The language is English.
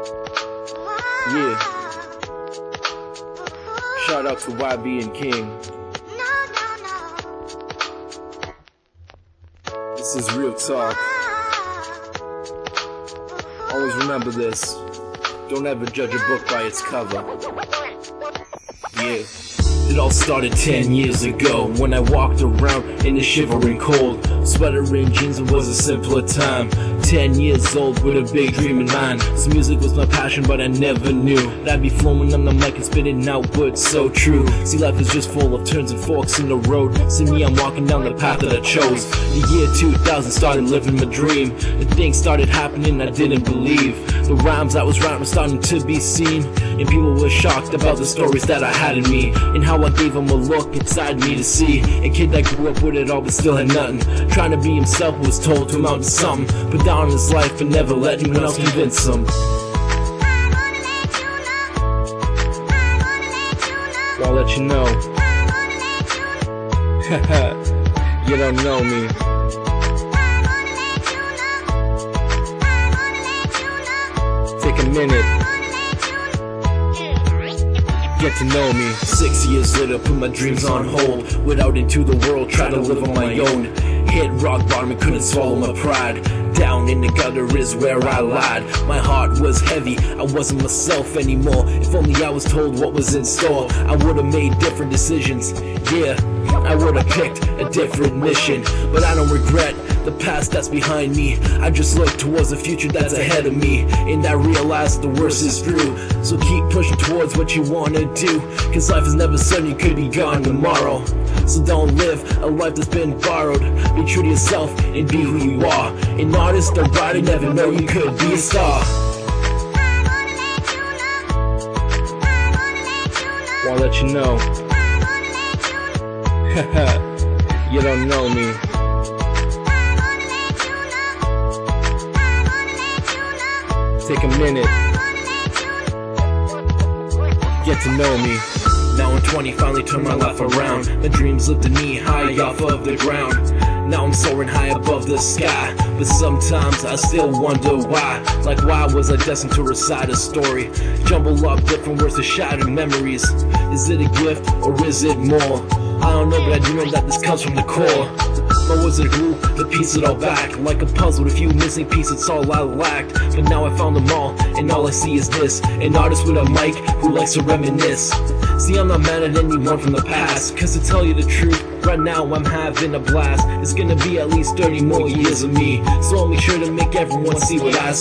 Yeah. Uh-huh. Shout out to YB and King. This is real talk. Uh-huh. Always remember this. Don't ever judge a book by its cover. Yeah. It all started 10 years ago when I walked around in the shivering cold. Sweater and jeans it was a simpler time. 10 years old with a big dream in mind. This music was my passion, but I never knew that I'd be flowing on the mic and spitting out words so true. See, life is just full of turns and forks in the road. See me, I'm walking down the path that I chose. The year 2000 started living my dream. The things started happening I didn't believe. The rhymes I was were starting to be seen. And people were shocked about the stories that I had in me. And how I gave them a look inside me to see. A kid that grew up with it all but still had nothing. Trying to be himself was told to amount to something. Put down his life and never let anyone else convince him. I'll let you know. You don't know me. Take a minute. Get to know me. Six years later, put my dreams on hold. Went out into the world, tried to live on my own. Hit rock bottom and couldn't swallow my pride. Down in the gutter is where I lied. My heart was heavy, I wasn't myself anymore. If only I was told what was in store, I would've made different decisions. Yeah, I would've picked a different mission. But I don't regret past that's behind me. I just look towards the future that's ahead of me. And I realize the worst is through. So keep pushing towards what you wanna do. Cause life is never certain, you could be gone tomorrow. So don't live a life that's been borrowed. Be true to yourself and be who you are. An artist, a writer, never know you could be a star. Wanna let you know. you don't know me. Take a minute, get to know me. Now I'm 20, finally turned my life around. My dreams lifted me high off of the ground. Now I'm soaring high above the sky. But sometimes I still wonder why. Like, why was I destined to recite a story? Jumble up different words to shatter memories. Is it a gift or is it more? I don't know, but I do know that this comes from the core. My words are glue to piece it all back. Like a puzzle with a few missing pieces, all I lacked. But now I found them all, and all I see is this. An artist with a mic who likes to reminisce. See, I'm not mad at anyone from the past Cause to tell you the truth, right now I'm having a blast. It's gonna be at least 30 more years of me. So I'll make sure to make everyone see what I see